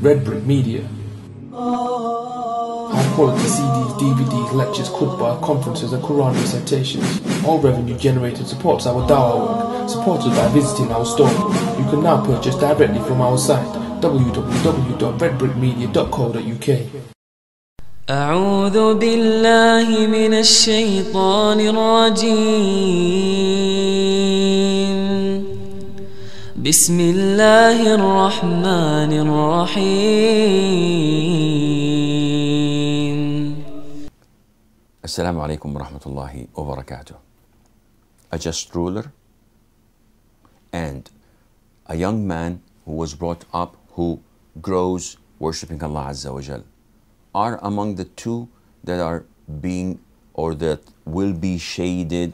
Red Brick Media. High quality CDs, DVDs, lectures, khutbah, conferences, and Quran recitations. All revenue generated supports our dawah work, supported by visiting our store. You can now purchase directly from our site www.redbrickmedia.co.uk. أعوذ بالله من الشيطان الرجيم بسم الله الرحمن الرحيم Assalamu alaikum wa rahmatullahi wa barakatuh. A just ruler and a young man who was brought up who grows worshipping Allah Azza wa Jal are among the two that are being or that will be shaded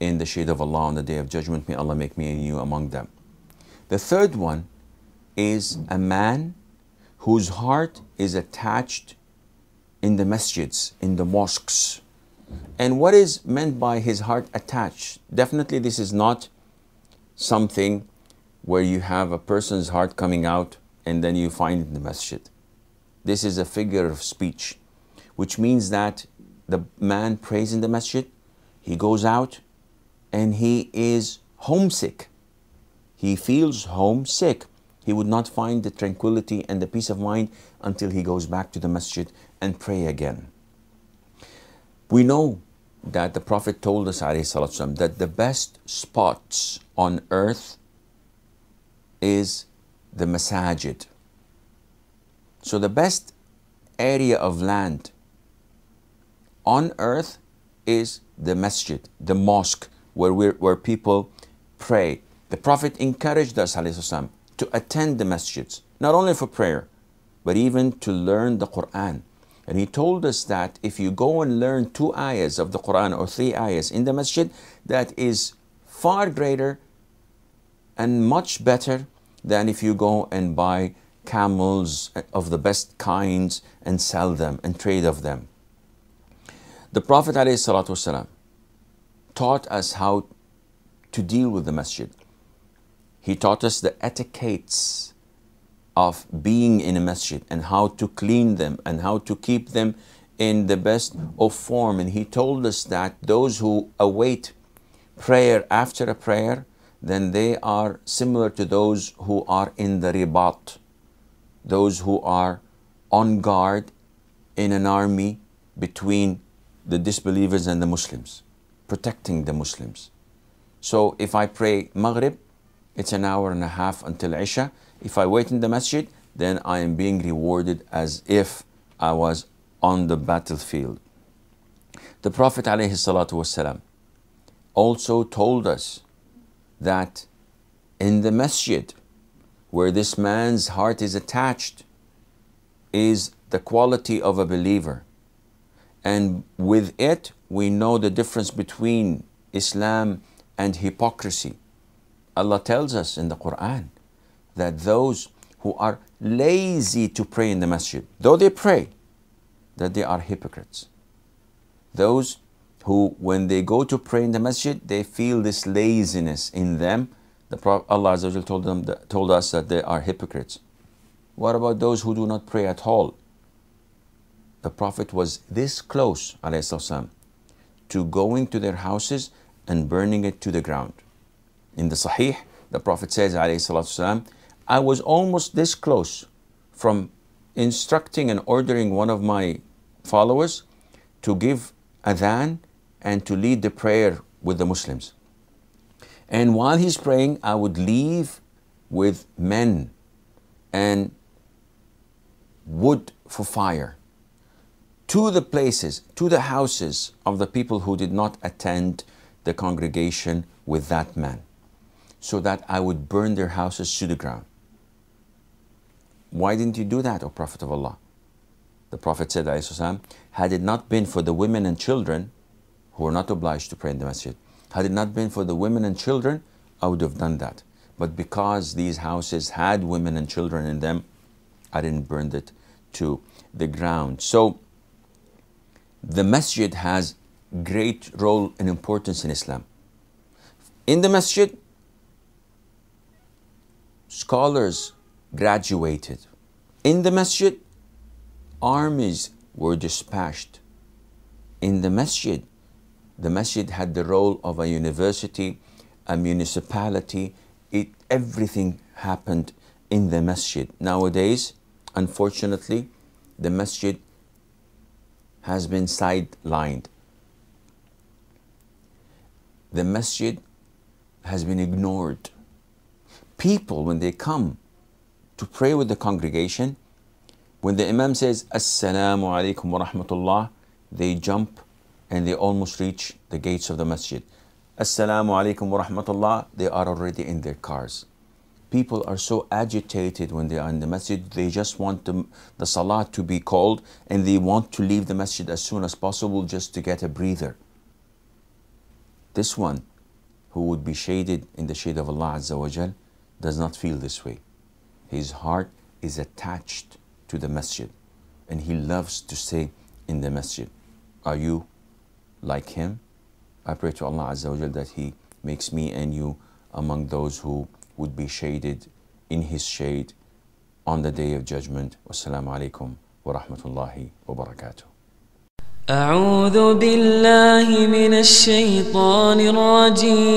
in the shade of Allah on the day of judgment. May Allah make me and you among them. The third one is a man whose heart is attached in the masjids, in the mosques. And what is meant by his heart attached? Definitely, this is not something where you have a person's heart coming out and then you find it in the masjid. This is a figure of speech, which means that the man prays in the masjid, he goes out and he is homesick. He feels homesick. He would not find the tranquility and the peace of mind until he goes back to the masjid and pray again. We know that the Prophet told us والسلام, that the best spots on earth is the masajid. So the best area of land on earth is the masjid, the mosque, where, we where people pray. The Prophet encouraged us والسلام, to attend the masjids, not only for prayer, but even to learn the Quran. And he told us that if you go and learn two ayahs of the Quran or three ayahs in the masjid, that is far greater and much better than if you go and buy camels of the best kinds and sell them and trade of them. The Prophet ﷺ taught us how to deal with the masjid. he taught us the etiquettes of being in a masjid and how to clean them and how to keep them in the best of form. And he told us that those who await prayer after a prayer, then they are similar to those who are in the ribat, those who are on guard in an army between the disbelievers and the Muslims, protecting the Muslims. So if I pray Maghrib, it's an hour and a half until Isha. If I wait in the masjid, then I am being rewarded as if I was on the battlefield. The Prophet ﷺ also told us that in the masjid, where this man's heart is attached, is the quality of a believer. And with it, we know the difference between Islam and hypocrisy. Allah tells us in the Quran that those who are lazy to pray in the masjid, though they pray, that they are hypocrites. Those who, when they go to pray in the masjid, they feel this laziness in them. The Prophet Allah told, them, told us that they are hypocrites. What about those who do not pray at all? The Prophet was this close, والسلام, to going to their houses and burning it to the ground. In the Sahih, the Prophet says, والسلام, I was almost this close from instructing and ordering one of my followers to give adhan and to lead the prayer with the Muslims. And while he's praying, I would leave with men and wood for fire to the places, to the houses of the people who did not attend the congregation with that man, so that I would burn their houses to the ground. Why didn't you do that, O Prophet of Allah? The Prophet said, had it not been for the women and children who were not obliged to pray in the masjid, had it not been for the women and children, I would have done that. But because these houses had women and children in them, I didn't burn it to the ground. So the masjid has great role and importance in Islam. In the masjid, scholars graduated In the masjid, armies were dispatched. In the masjid, the masjid had the role of a university, a municipality. It, everything happened in the masjid. Nowadays, unfortunately, the masjid has been sidelined. The masjid has been ignored. People, when they come to pray with the congregation, when the Imam says, Assalamu alaikum wa rahmatullah, they jump and they almost reach the gates of the masjid. Assalamu alaikum wa rahmatullah, they are already in their cars. People are so agitated when they are in the masjid, they just want the, the salah to be called and they want to leave the masjid as soon as possible just to get a breather. This one, who would be shaded in the shade of Allah Azza wa Jal, does not feel this way. His heart is attached to the masjid and he loves to stay in the masjid. Are you like him? I pray to Allah Azza wa Jal that He makes me and you among those who would be shaded in His shade on the day of judgment. Wassalamu alaikum wa rahmatullahi wa barakatuh. أعوذ بالله من الشيطان الرجيم